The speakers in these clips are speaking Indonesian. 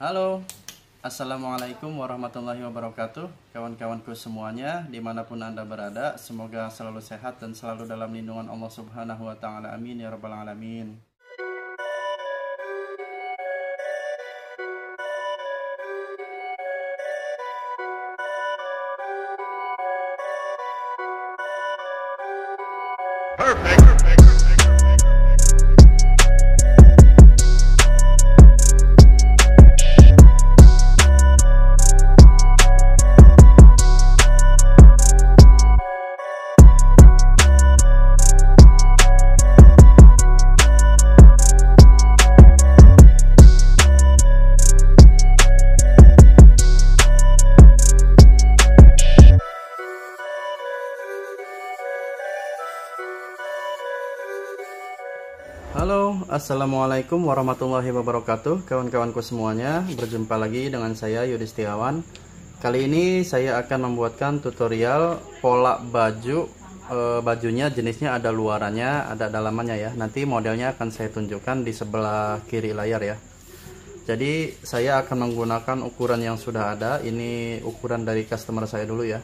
Halo, Assalamualaikum warahmatullahi wabarakatuh Kawan-kawanku semuanya Di mana pun anda berada Semoga selalu sehat dan selalu dalam lindungan Allah subhanahu wa ta'ala. Amin ya rabbal alamin Assalamualaikum warahmatullahi wabarakatuh. Kawan-kawanku semuanya, berjumpa lagi dengan saya Yudi Setiawan. Kali ini saya akan membuatkan tutorial pola baju. E, Bajunya jenisnya ada luarannya, ada dalamannya ya. Nanti modelnya akan saya tunjukkan di sebelah kiri layar ya. Jadi saya akan menggunakan ukuran yang sudah ada. Ini ukuran dari customer saya dulu ya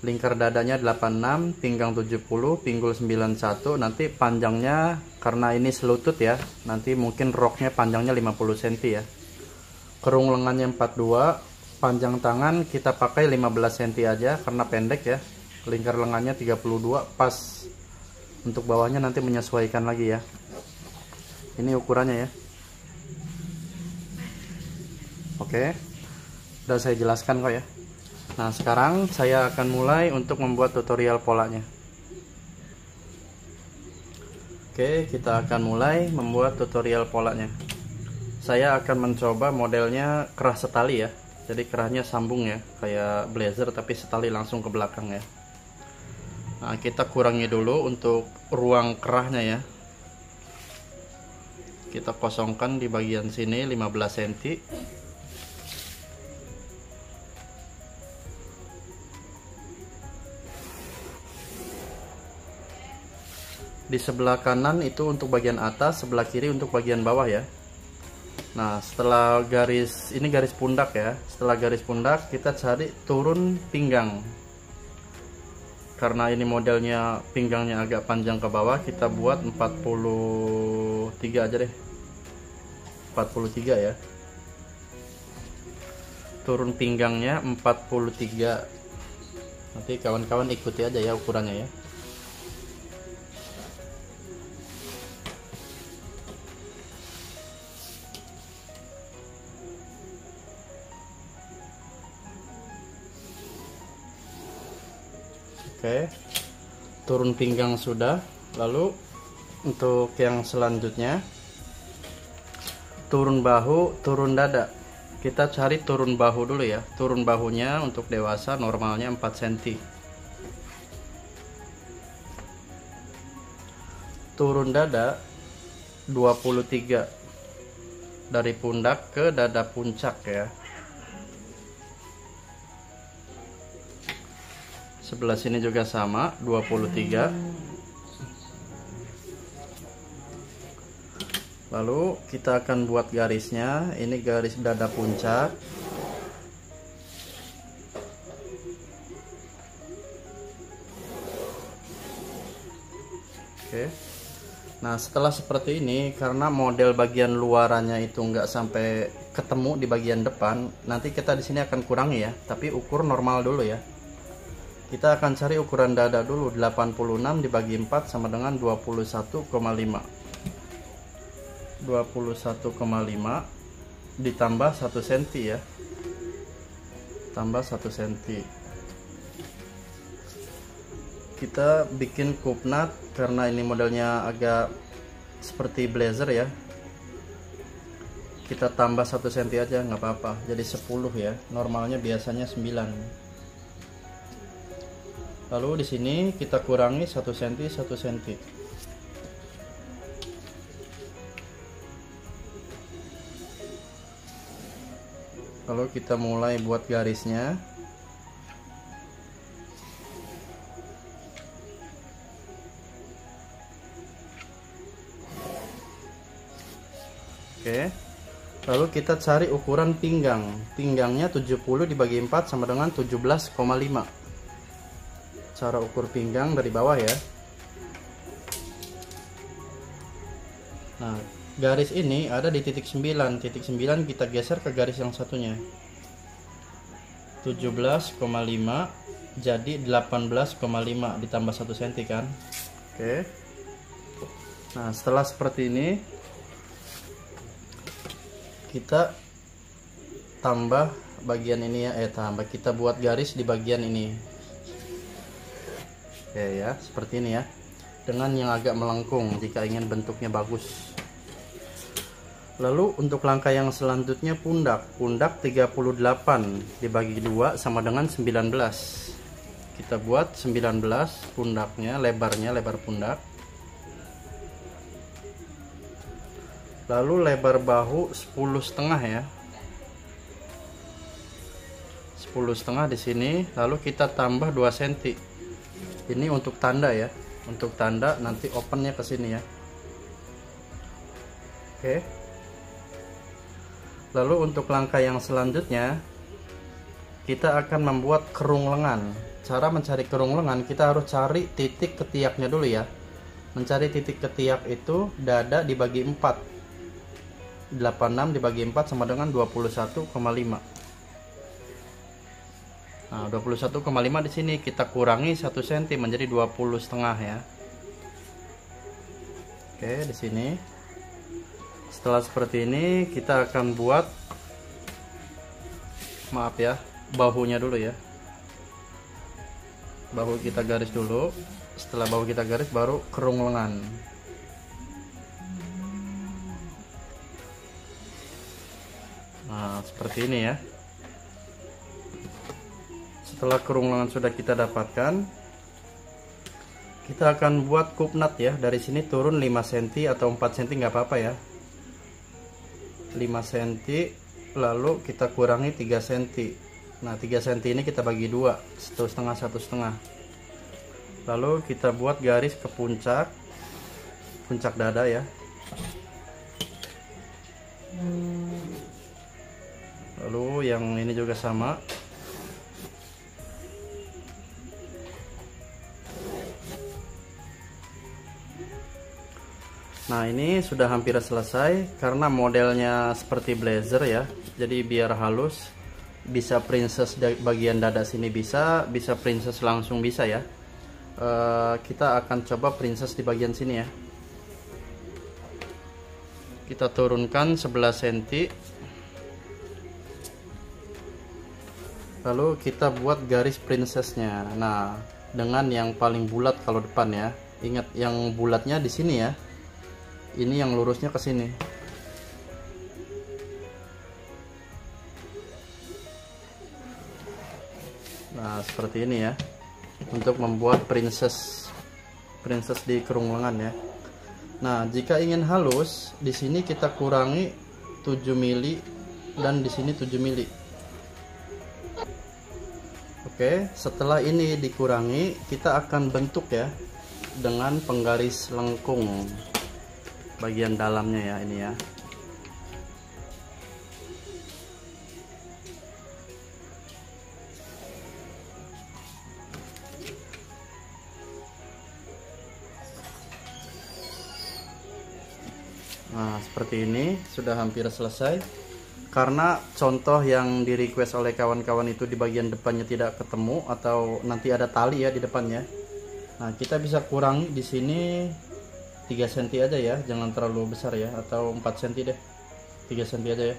lingkar dadanya 86 pinggang 70 pinggul 91 nanti panjangnya karena ini selutut ya nanti mungkin roknya panjangnya 50 cm ya. Kerung lengannya 42 panjang tangan kita pakai 15 cm aja karena pendek ya. Lingkar lengannya 32 pas. Untuk bawahnya nanti menyesuaikan lagi ya. Ini ukurannya ya. Oke. Udah saya jelaskan kok ya Nah sekarang saya akan mulai untuk membuat tutorial polanya. Oke kita akan mulai membuat tutorial polanya. Saya akan mencoba modelnya kerah setali ya. Jadi kerahnya sambung ya Kayak blazer tapi setali langsung ke belakang ya. Nah kita kurangi dulu untuk ruang kerahnya ya. Kita kosongkan di bagian sini 15 cm di sebelah kanan itu untuk bagian atas sebelah kiri untuk bagian bawah ya. Nah setelah garis ini garis pundak ya. Setelah garis pundak kita cari turun pinggang. Karena ini modelnya pinggangnya agak panjang ke bawah kita buat 43 aja deh. 43 ya. Turun pinggangnya 43 nanti kawan-kawan ikuti aja ya ukurannya ya Oke. Turun pinggang sudah. Lalu untuk yang selanjutnya turun bahu turun dada. Kita cari turun bahu dulu ya. Turun bahunya untuk dewasa normalnya 4 cm turun dada 23 dari pundak ke dada puncak ya sebelah sini juga sama 23 lalu kita akan buat garisnya. Ini garis dada puncak. Oke. Nah setelah seperti ini karena model bagian luarannya itu enggak sampai ketemu di bagian depan nanti kita di sini akan kurangi ya tapi ukur normal dulu ya kita akan cari ukuran dada dulu 86 dibagi 4 sama dengan 21,5 21,5 ditambah 1 cm ya. Tambah 1 cm kita bikin kupnat karena ini modelnya agak seperti blazer ya. Kita tambah 1 cm aja nggak apa-apa. Jadi 10 ya. Normalnya biasanya 9 lalu di sini kita kurangi 1 cm 1 cm lalu kita mulai buat garisnya. Oke. Lalu kita cari ukuran pinggang. Pinggangnya 70 dibagi 4 sama dengan 17,5 cara ukur pinggang dari bawah ya. Nah garis ini ada di titik 9 titik 9 kita geser ke garis yang satunya. 17,5 jadi 18,5 ditambah 1 cm kan? Oke. Nah setelah seperti ini kita tambah bagian ini ya. Eh tambah. Kita buat garis di bagian ini oke ya seperti ini ya. Dengan yang agak melengkung jika ingin bentuknya bagus. Lalu untuk langkah yang selanjutnya pundak. Pundak 38 dibagi dua sama dengan 19 kita buat 19 pundaknya lebarnya lebar pundak. Lalu lebar bahu 10 setengah ya. 10 setengah di sini lalu kita tambah 2 cm ini untuk tanda ya. Untuk tanda nanti opennya ke sini ya. Oke. Lalu untuk langkah yang selanjutnya kita akan membuat kerung lengan. Cara mencari kerung lengan kita harus cari titik ketiaknya dulu ya. Mencari titik ketiak itu dada dibagi 4 86 dibagi 4 sama dengan 21,5 Nah 21,5 di sini kita kurangi 1 cm menjadi 20 setengah ya. Oke di sini. Setelah seperti ini kita akan buat maaf ya bahunya dulu ya. Bahu kita garis dulu. Setelah bahu kita garis baru kerung lengan. Nah seperti ini ya setelah kerung lengan sudah kita dapatkan kita akan buat kupnat ya. Dari sini turun 5 cm atau 4 cm nggak apa-apa ya. 5 cm lalu kita kurangi 3 cm nah 3 cm ini kita bagi dua satu setengah satu setengah. Lalu kita buat garis ke puncak puncak dada ya. Lalu yang ini juga sama Nah ini sudah hampir selesai karena modelnya seperti blazer ya. Jadi biar halus bisa princess bagian dada sini bisa bisa princess langsung bisa ya. Uh, kita akan coba princess di bagian sini ya. Kita turunkan 11 cm lalu kita buat garis princessnya. Nah dengan yang paling bulat kalau depan ya. Ingat yang bulatnya di sini ya ini yang lurusnya ke sini. Nah seperti ini ya. Untuk membuat princess princess di kerung lengan ya. Nah jika ingin halus di sini kita kurangi 7 mili dan di sini 7 mili. Oke, setelah ini dikurangi, kita akan bentuk ya dengan penggaris lengkung bagian dalamnya ya ini ya. Nah, seperti ini sudah hampir selesai karena contoh yang di request oleh kawan-kawan itu di bagian depannya tidak ketemu atau nanti ada tali ya di depannya nah kita bisa kurangi di sini 3 cm aja ya jangan terlalu besar ya atau 4 cm deh. 3 cm aja ya.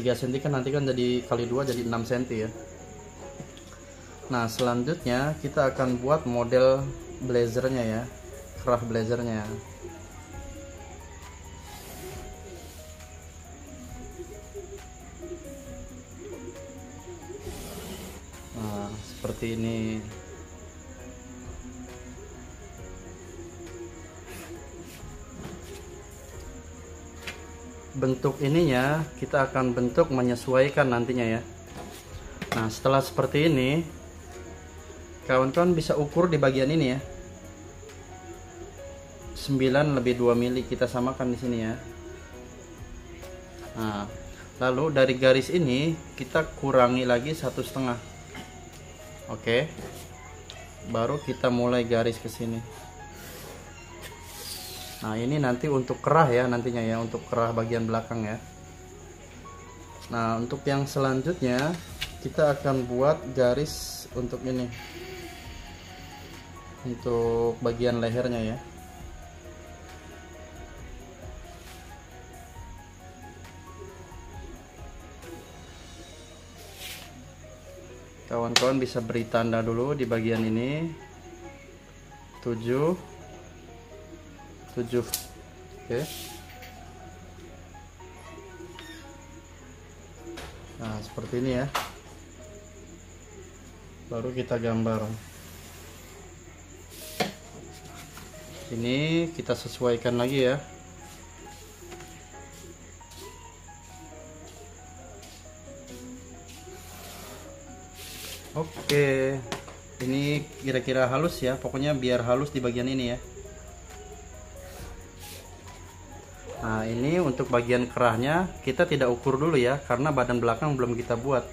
3 cm kan nanti kan jadi kali 2 jadi 6 cm ya. Nah selanjutnya kita akan buat model blazernya ya craft blazernya. Seperti ini bentuk ininya kita akan bentuk menyesuaikan nantinya ya. Nah setelah seperti ini kawan-kawan bisa ukur di bagian ini ya. 9 lebih 2 mili kita samakan di sini ya. Nah lalu dari garis ini kita kurangi lagi satu setengah. Oke baru kita mulai garis ke sini nah ini nanti untuk kerah ya nantinya ya untuk kerah bagian belakang ya. Nah untuk yang selanjutnya kita akan buat garis untuk ini. Untuk bagian lehernya ya. Kawan-kawan bisa beri tanda dulu di bagian ini. 7 7 oke. Nah seperti ini ya. Baru kita gambar. Ini kita sesuaikan lagi ya. Oke, ini kira-kira halus ya. Pokoknya biar halus di bagian ini ya. Untuk bagian kerahnya kita tidak ukur dulu ya, karena badan belakang belum kita buat.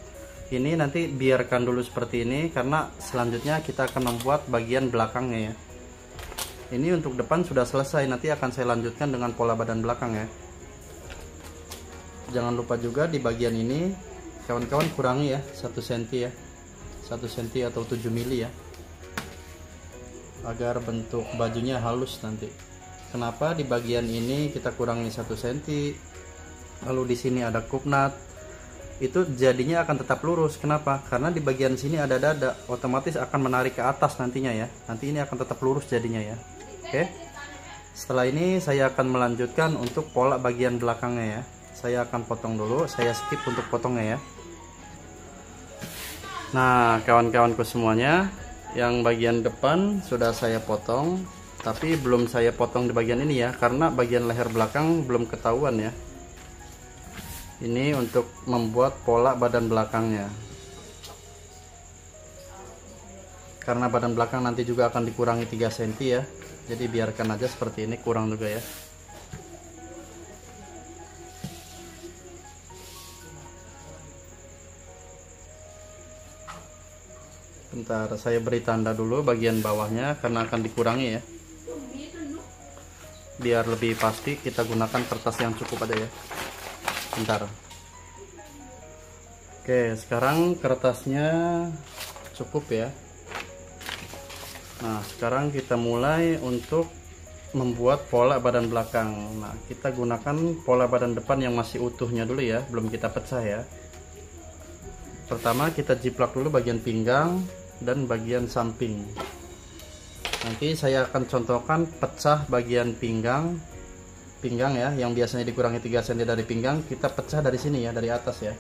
Ini nanti biarkan dulu seperti ini, karena selanjutnya kita akan membuat bagian belakangnya ya. Ini untuk depan sudah selesai, nanti akan saya lanjutkan dengan pola badan belakang ya. Jangan lupa juga di bagian ini, kawan-kawan kurangi ya, 1 cm ya. 1 cm atau 7 mili ya agar bentuk bajunya halus nanti kenapa di bagian ini kita kurangi 1 cm lalu di sini ada kupnat itu jadinya akan tetap lurus. Kenapa? Karena di bagian sini ada dada otomatis akan menarik ke atas nantinya ya. Nanti ini akan tetap lurus jadinya ya. Oke? Setelah ini saya akan melanjutkan untuk pola bagian belakangnya ya. Saya akan potong dulu saya skip untuk potongnya ya. Nah, kawan-kawanku semuanya, yang bagian depan sudah saya potong, tapi belum saya potong di bagian ini ya, karena bagian leher belakang belum ketahuan ya. Ini untuk membuat pola badan belakangnya. Karena badan belakang nanti juga akan dikurangi 3 cm ya. Jadi biarkan aja seperti ini, kurang juga ya. Bentar, saya beri tanda dulu bagian bawahnya karena akan dikurangi ya. Biar lebih pasti kita gunakan kertas yang cukup aja ya. Bentar. Oke, sekarang kertasnya cukup ya. Nah, sekarang kita mulai untuk membuat pola badan belakang. Nah, kita gunakan pola badan depan yang masih utuhnya dulu ya, belum kita pecah ya. Pertama kita jiplak dulu bagian pinggang, dan bagian samping nanti saya akan contohkan pecah bagian pinggang. Pinggang ya yang biasanya dikurangi 3 cm dari pinggang kita pecah dari sini ya dari atas ya.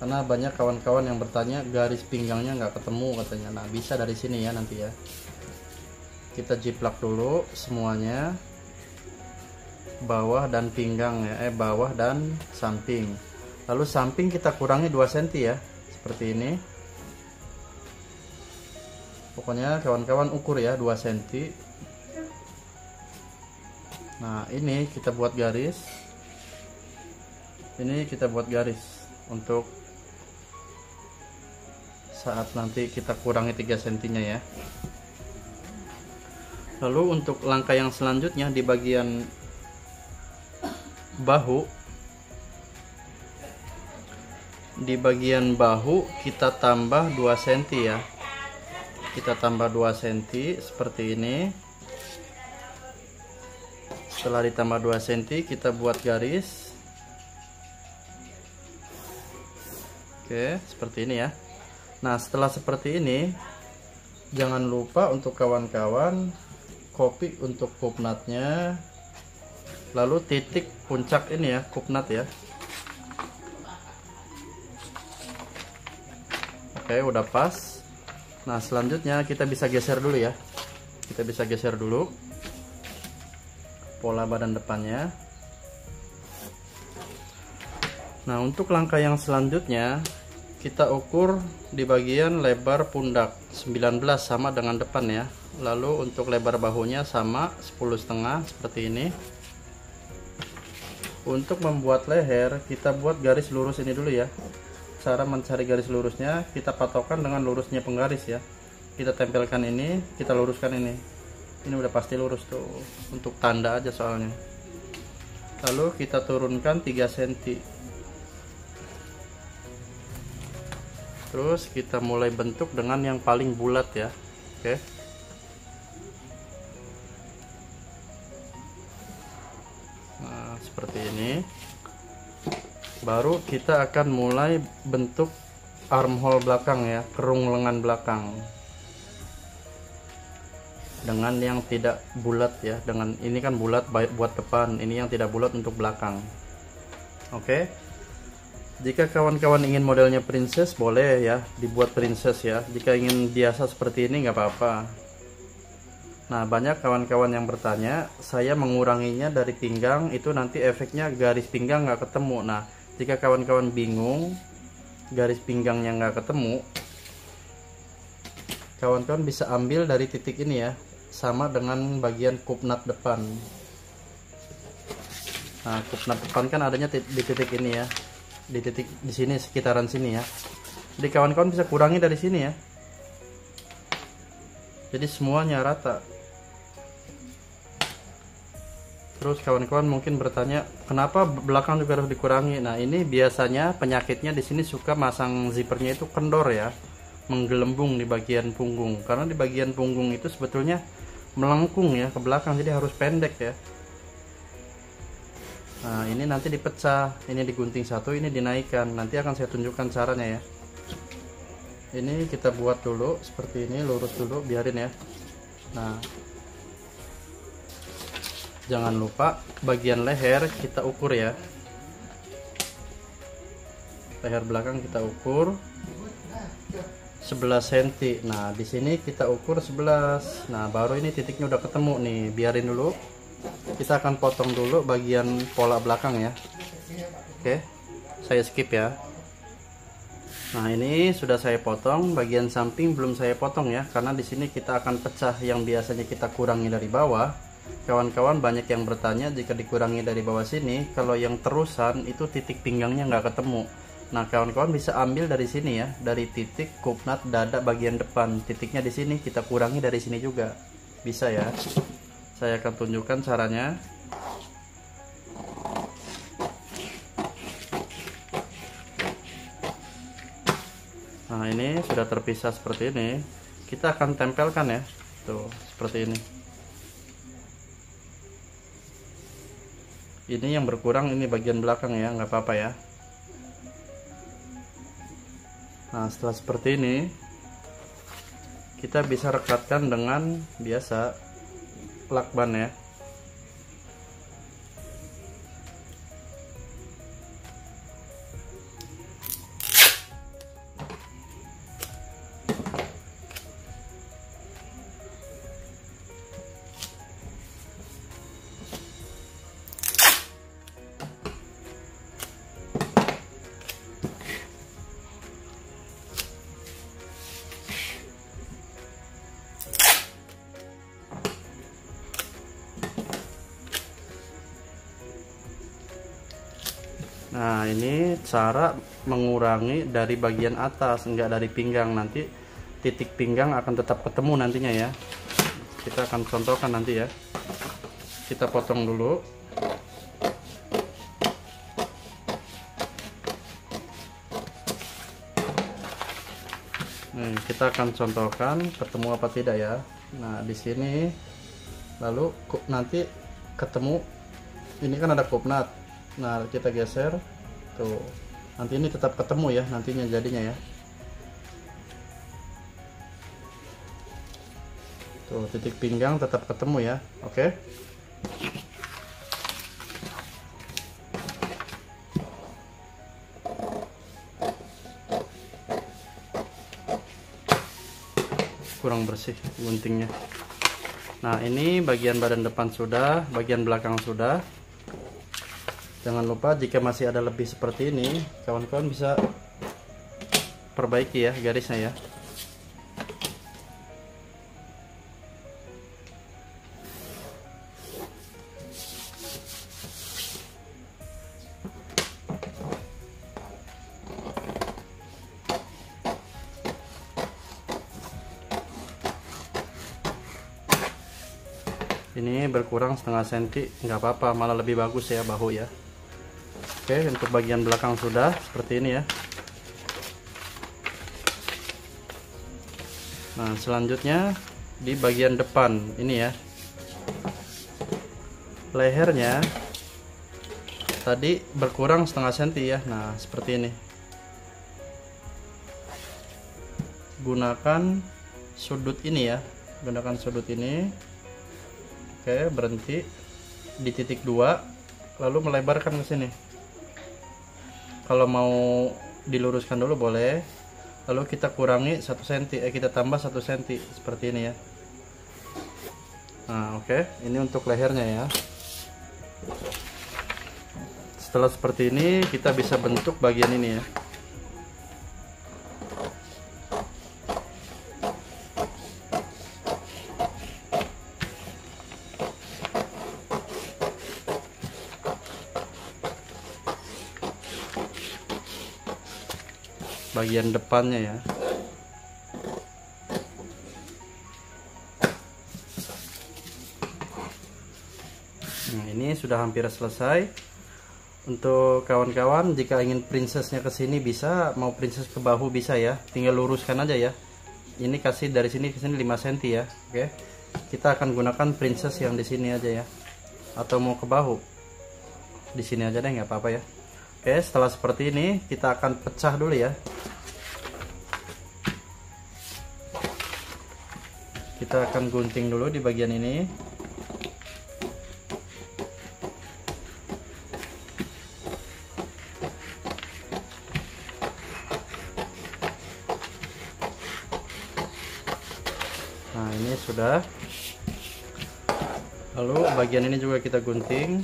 Karena banyak kawan-kawan yang bertanya garis pinggangnya nggak ketemu katanya. Nah bisa dari sini ya nanti ya. Kita jiplak dulu semuanya. Bawah dan pinggang ya eh bawah dan samping. Lalu samping kita kurangi 2 cm ya seperti ini pokoknya kawan-kawan ukur ya 2 cm nah ini kita buat garis. Ini kita buat garis untuk saat nanti kita kurangi 3 cm nya ya. Lalu untuk langkah yang selanjutnya di bagian bahu di bagian bahu kita tambah 2 cm ya kita tambah 2 cm seperti ini. Setelah ditambah 2 cm kita buat garis. Oke seperti ini ya. Nah setelah seperti ini jangan lupa untuk kawan-kawan kopi untuk kupnatnya lalu titik puncak ini ya kupnat ya. Oke udah pas nah selanjutnya kita bisa geser dulu ya. Kita bisa geser dulu pola badan depannya. Nah untuk langkah yang selanjutnya kita ukur di bagian lebar pundak 19 sama dengan depan ya. Lalu untuk lebar bahunya sama 10 setengah seperti ini. Untuk membuat leher kita buat garis lurus ini dulu ya cara mencari garis lurusnya kita patokan dengan lurusnya penggaris ya. Kita tempelkan ini kita luruskan ini. Ini udah pasti lurus tuh untuk tanda aja soalnya. Lalu kita turunkan 3 cm terus kita mulai bentuk dengan yang paling bulat ya. Oke. Nah seperti ini baru kita akan mulai bentuk armhole belakang ya kerung lengan belakang. Dengan yang tidak bulat ya dengan ini kan bulat buat depan ini yang tidak bulat untuk belakang. Oke? Jika kawan-kawan ingin modelnya princess boleh ya dibuat princess ya. Jika ingin biasa seperti ini nggak apa-apa. Nah banyak kawan-kawan yang bertanya saya menguranginya dari pinggang itu nanti efeknya garis pinggang nggak ketemu. Nah jika kawan-kawan bingung garis pinggangnya nggak ketemu kawan-kawan bisa ambil dari titik ini ya sama dengan bagian kupnat depan. Nah kupnat depan kan adanya di titik ini ya di titik di sini sekitaran sini ya. Jadi kawan-kawan bisa kurangi dari sini ya. Jadi semuanya rata terus kawan-kawan mungkin bertanya kenapa belakang juga harus dikurangi? Nah ini biasanya penyakitnya di sini suka masang zippernya itu kendor ya menggelembung di bagian punggung. Karena di bagian punggung itu sebetulnya melengkung ya ke belakang jadi harus pendek ya. Nah ini nanti dipecah ini digunting satu ini dinaikkan. Nanti akan saya tunjukkan caranya ya. Ini kita buat dulu seperti ini lurus dulu biarin ya. Nah jangan lupa bagian leher kita ukur ya. Leher belakang kita ukur 11 cm nah di sini kita ukur 11 nah baru ini titiknya udah ketemu nih. Biarin dulu. Kita akan potong dulu bagian pola belakang ya. Oke saya skip ya. Nah ini sudah saya potong. Bagian samping belum saya potong ya karena di sini kita akan pecah yang biasanya kita kurangi dari bawah kawan-kawan banyak yang bertanya jika dikurangi dari bawah sini kalau yang terusan itu titik pinggangnya nggak ketemu Nah, kawan-kawan bisa ambil dari sini ya, dari titik kupnat dada bagian depan. Titiknya di sini kita kurangi dari sini juga. Bisa ya. Saya akan tunjukkan caranya. Nah, ini sudah terpisah seperti ini. Kita akan tempelkan ya. Tuh, seperti ini. Ini yang berkurang ini bagian belakang ya, nggak apa-apa ya. Nah setelah seperti ini kita bisa rekatkan dengan biasa lakban ya cara mengurangi dari bagian atas enggak dari pinggang. Nanti titik pinggang akan tetap ketemu nantinya ya. Kita akan contohkan nanti ya. Kita potong dulu. Nih, kita akan contohkan ketemu apa tidak ya. Nah di sini lalu nanti ketemu ini kan ada kupnat nah kita geser tuh nanti ini tetap ketemu ya nantinya jadinya ya. Tuh titik pinggang tetap ketemu ya oke? Kurang bersih guntingnya. Nah ini bagian badan depan sudah bagian belakang sudah jangan lupa jika masih ada lebih seperti ini kawan-kawan bisa perbaiki ya garisnya ya. Ini berkurang setengah senti nggak apa-apa malah lebih bagus ya bahu ya oke untuk bagian belakang sudah seperti ini ya. Nah selanjutnya di bagian depan ini ya. Lehernya tadi berkurang setengah senti ya. Nah seperti ini. Gunakan sudut ini ya. Gunakan sudut ini. Oke berhenti di titik dua lalu melebarkan ke sini kalau mau diluruskan dulu boleh. Lalu kita kurangi satu senti eh kita tambah satu senti seperti ini ya. Nah oke. Ini untuk lehernya ya. Setelah seperti ini kita bisa bentuk bagian ini ya bagian depannya ya Nah, ini sudah hampir selesai. Untuk kawan-kawan, jika ingin princessnya ke sini bisa, mau princess ke bahu bisa ya. Tinggal luruskan aja ya. Ini kasih dari sini ke sini 5 cm ya. Oke. Kita akan gunakan princess yang di sini aja ya. Atau mau ke bahu. Di sini aja deh nggak apa-apa ya. Oke, setelah seperti ini kita akan pecah dulu ya. Kita akan gunting dulu di bagian ini. nah ini sudah. Lalu bagian ini juga kita gunting.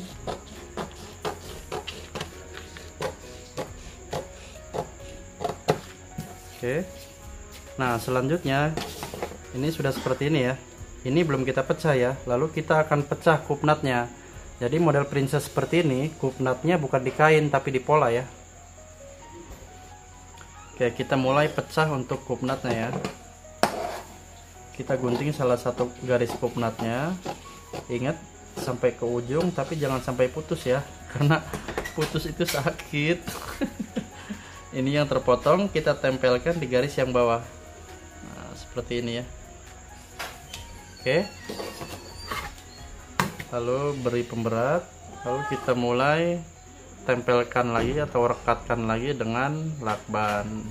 Oke. Nah selanjutnya ini sudah seperti ini ya. Ini belum kita pecah ya. Lalu kita akan pecah kupnatnya. Jadi model princess seperti ini kupnatnya bukan di kain tapi di pola ya. Oke kita mulai pecah untuk kupnatnya ya. Kita gunting salah satu garis kupnatnya. Ingat sampai ke ujung tapi jangan sampai putus ya. Karena putus itu sakit. Ini yang terpotong kita tempelkan di garis yang bawah. Nah, seperti ini ya oke. Lalu beri pemberat. Lalu kita mulai tempelkan lagi atau rekatkan lagi dengan lakban.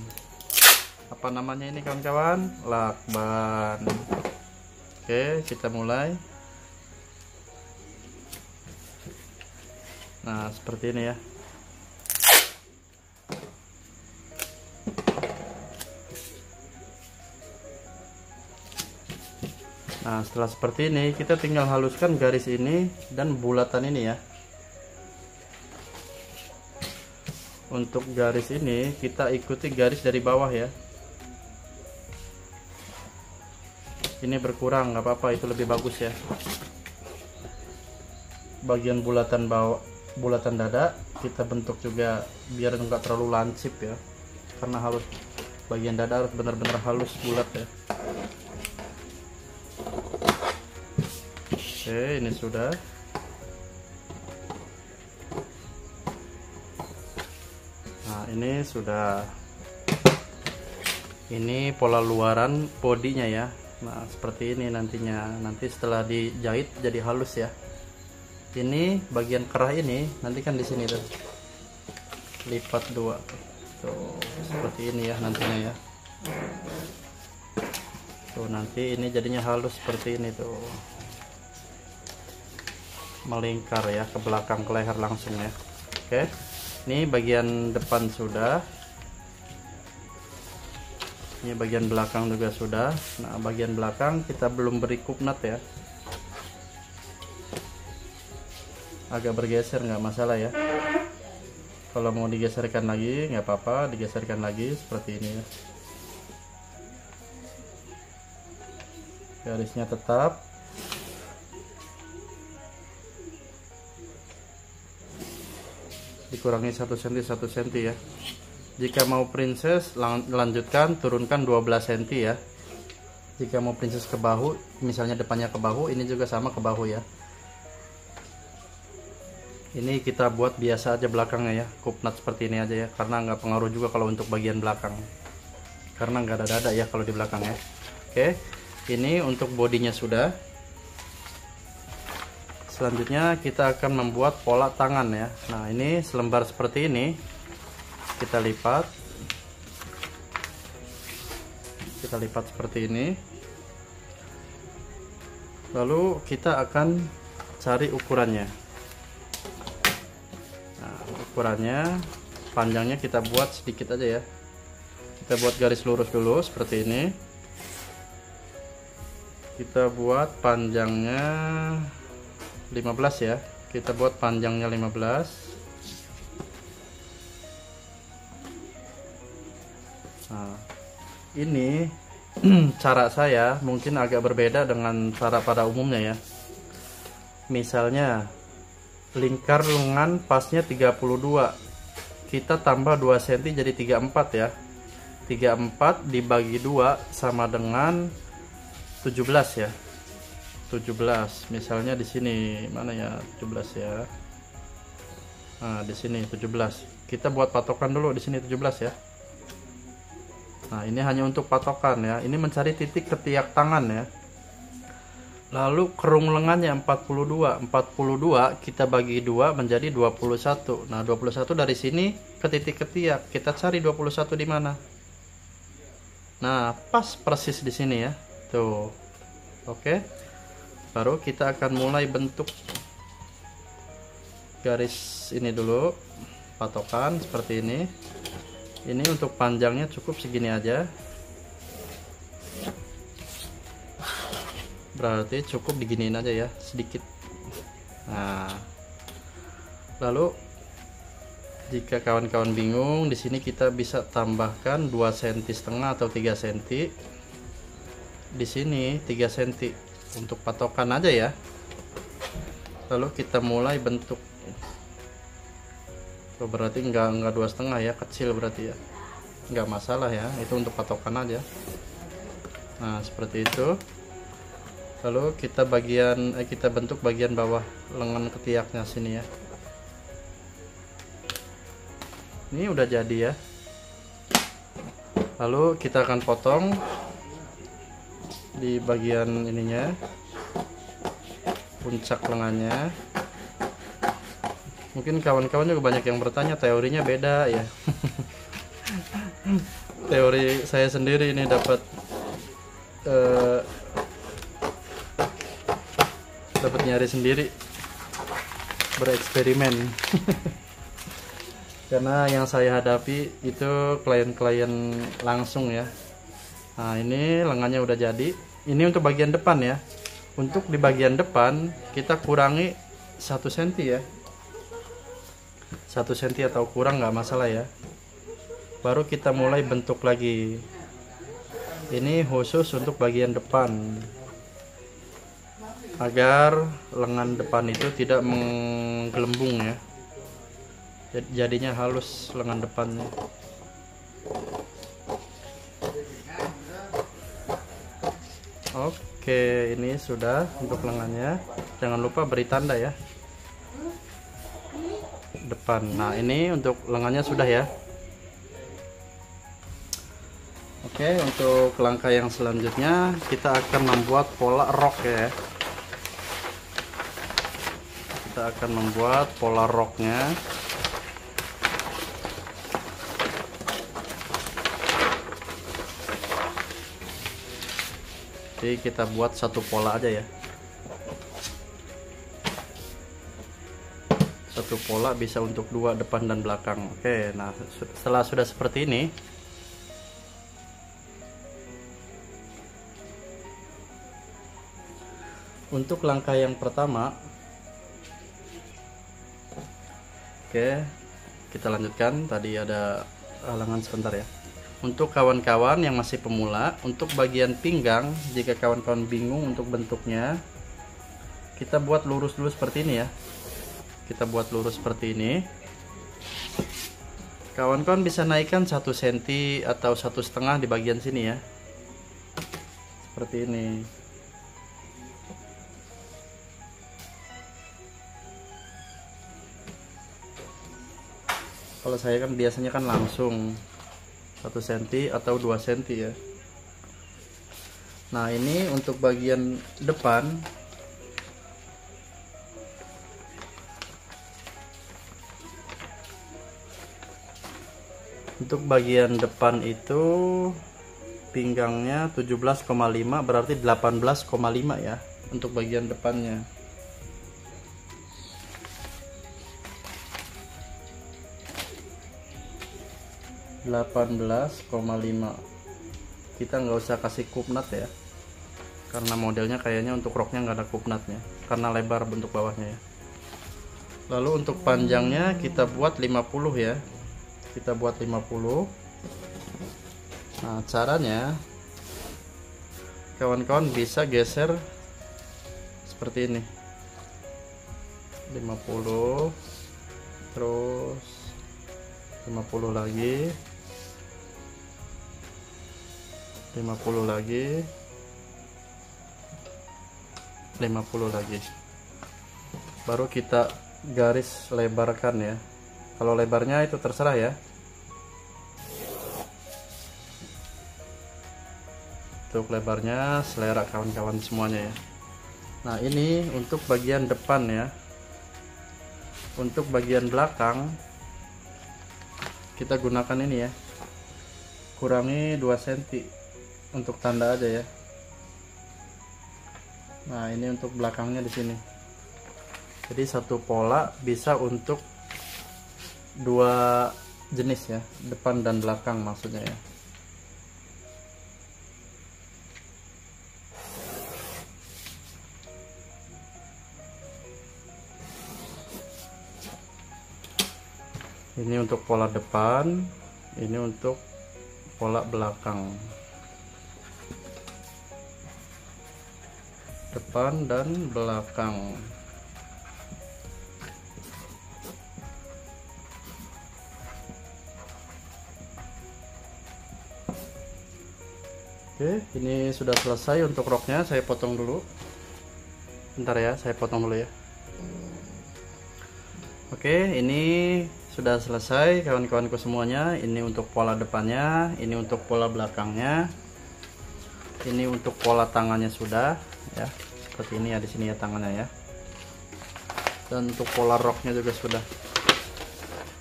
Apa namanya ini kawan-kawan? Lakban. Oke kita mulai. Nah seperti ini ya nah setelah seperti ini kita tinggal haluskan garis ini dan bulatan ini ya. Untuk garis ini kita ikuti garis dari bawah ya. Ini berkurang nggak apa-apa itu lebih bagus ya. Bagian bulatan bawah bulatan dada kita bentuk juga biar enggak terlalu lancip ya. Karena halus bagian dada harus benar-benar halus bulat ya oke ini sudah. Nah ini sudah. Ini pola luaran bodinya ya. Nah seperti ini nantinya. Nanti setelah dijahit jadi halus ya. Ini bagian kerah ini nanti kan di sini tuh. Lipat dua. Tuh seperti ini ya nantinya ya. Tuh nanti ini jadinya halus seperti ini tuh melingkar ya ke belakang ke leher langsung ya. Oke ini bagian depan sudah. Ini bagian belakang juga sudah. Nah bagian belakang kita belum beri kupnat ya. Agak bergeser nggak masalah ya. Kalau mau digeserkan lagi nggak apa-apa digeserkan lagi seperti ini ya. Garisnya tetap dikurangi 1 cm 1 cm ya. Jika mau princess lanjutkan turunkan 12 cm ya. Jika mau princess ke bahu misalnya depannya ke bahu ini juga sama ke bahu ya. Ini kita buat biasa aja belakangnya ya kupnat seperti ini aja ya karena nggak pengaruh juga kalau untuk bagian belakang. Karena nggak ada dada ya kalau di belakang ya. Oke ini untuk bodinya sudah selanjutnya kita akan membuat pola tangan ya. Nah ini selembar seperti ini. Kita lipat. Kita lipat seperti ini. Lalu kita akan cari ukurannya. Nah, ukurannya panjangnya kita buat sedikit aja ya. Kita buat garis lurus dulu seperti ini. Kita buat panjangnya 15 ya. Kita buat panjangnya 15 nah ini cara saya mungkin agak berbeda dengan cara pada umumnya ya. Misalnya lingkar lengan pasnya 32 kita tambah 2 cm jadi 34 ya. 34 dibagi 2 sama dengan 17 ya 17 misalnya di sini mana ya? 17 ya. Nah di sini 17 kita buat patokan dulu di sini 17 ya. Nah ini hanya untuk patokan ya. Ini mencari titik ketiak tangan ya. Lalu kerung lengannya 42 42 kita bagi dua menjadi 21 Nah 21 dari sini ke titik ketiak. Kita cari 21 di mana? Nah pas persis di sini ya. Tuh. Oke Baru kita akan mulai bentuk Garis ini dulu Patokan seperti ini. Ini untuk panjangnya cukup segini aja. Berarti cukup diginiin aja ya sedikit. Nah lalu jika kawan-kawan bingung di sini kita bisa tambahkan 2 cm setengah atau 3 cm di sini 3 cm untuk patokan aja ya. Lalu kita mulai bentuk. Oh, berarti enggak enggak dua setengah ya kecil berarti ya. Enggak masalah ya itu untuk patokan aja. Nah seperti itu. Lalu kita bagian eh, kita bentuk bagian bawah lengan ketiaknya sini ya. Ini udah jadi ya. Lalu kita akan potong di bagian ininya puncak lengannya. Mungkin kawan-kawan juga banyak yang bertanya teorinya beda ya. Teori saya sendiri ini dapat uh, dapat nyari sendiri bereksperimen. Karena yang saya hadapi itu klien-klien langsung ya nah ini lengannya udah jadi. Ini untuk bagian depan ya. Untuk di bagian depan kita kurangi satu senti ya. Satu senti atau kurang nggak masalah ya. Baru kita mulai bentuk lagi. Ini khusus untuk bagian depan. Agar lengan depan itu tidak menggelembung ya. Jadinya halus lengan depannya oke ini sudah untuk lengannya. Jangan lupa beri tanda ya. Depan. Nah ini untuk lengannya sudah ya. Oke untuk langkah yang selanjutnya kita akan membuat pola rok ya. Kita akan membuat pola roknya jadi kita buat satu pola aja ya. Satu pola bisa untuk dua depan dan belakang. Oke nah setelah sudah seperti ini untuk langkah yang pertama oke kita lanjutkan. Tadi ada halangan sebentar ya untuk kawan-kawan yang masih pemula untuk bagian pinggang jika kawan-kawan bingung untuk bentuknya kita buat lurus dulu seperti ini ya. Kita buat lurus seperti ini. Kawan-kawan bisa naikkan satu senti atau satu setengah di bagian sini ya. Seperti ini. Kalau saya kan biasanya kan langsung 1 cm atau 2 cm ya. Nah ini untuk bagian depan. Untuk bagian depan itu pinggangnya 17,5 berarti 18,5 ya untuk bagian depannya 18,5 kita nggak usah kasih kupnat ya. Karena modelnya kayaknya untuk roknya nggak ada kupnatnya. Karena lebar bentuk bawahnya ya. Lalu untuk panjangnya kita buat 50 ya. Kita buat 50 nah caranya kawan-kawan bisa geser seperti ini. 50 terus 50 lagi 50 lagi. 50 lagi. Baru kita garis lebarkan ya. Kalau lebarnya itu terserah ya. Untuk lebarnya selera kawan-kawan semuanya ya. Nah ini untuk bagian depan ya. Untuk bagian belakang kita gunakan ini ya. Kurangi 2 cm untuk tanda aja ya. Nah ini untuk belakangnya di sini. Jadi satu pola bisa untuk dua jenis ya depan dan belakang maksudnya ya. Ini untuk pola depan ini untuk pola belakang depan dan belakang Oke, ini sudah selesai untuk roknya. Saya potong dulu. Bentar ya, saya potong dulu ya. Oke, ini sudah selesai kawan-kawanku semuanya. Ini untuk pola depannya, ini untuk pola belakangnya. Ini untuk pola tangannya sudah ya. Seperti ini ya di sini ya tangannya ya. Dan untuk pola roknya juga sudah.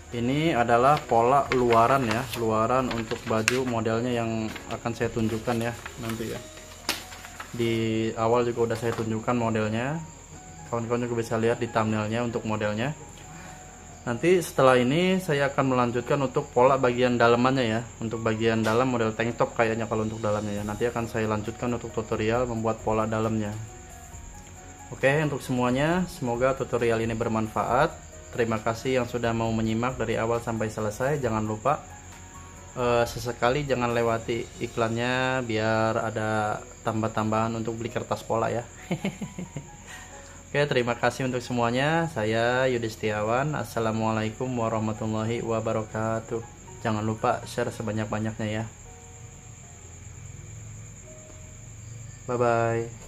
Ini adalah pola luaran ya luaran untuk baju modelnya yang akan saya tunjukkan ya nanti ya. Di awal juga udah saya tunjukkan modelnya. Kawan-kawan juga bisa lihat di thumbnailnya untuk modelnya nanti setelah ini saya akan melanjutkan untuk pola bagian dalamannya ya. Untuk bagian dalam model tank top kayaknya kalau untuk dalamnya ya. Nanti akan saya lanjutkan untuk tutorial membuat pola dalamnya. Oke untuk semuanya semoga tutorial ini bermanfaat. Terima kasih yang sudah mau menyimak dari awal sampai selesai. Jangan lupa uh, sesekali jangan lewati iklannya Biar ada tambah-tambahan untuk beli kertas pola ya Oke terima kasih untuk semuanya. Saya Yudi Setiawan. Assalamualaikum warahmatullahi wabarakatuh. Jangan lupa share sebanyak-banyaknya ya. Bye bye